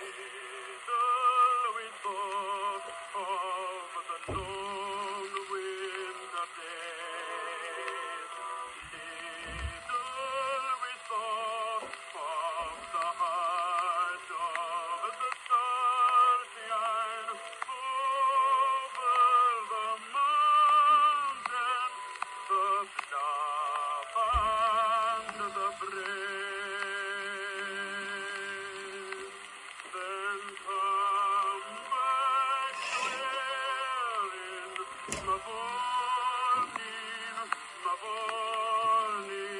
Then Nawolny, Nawolny.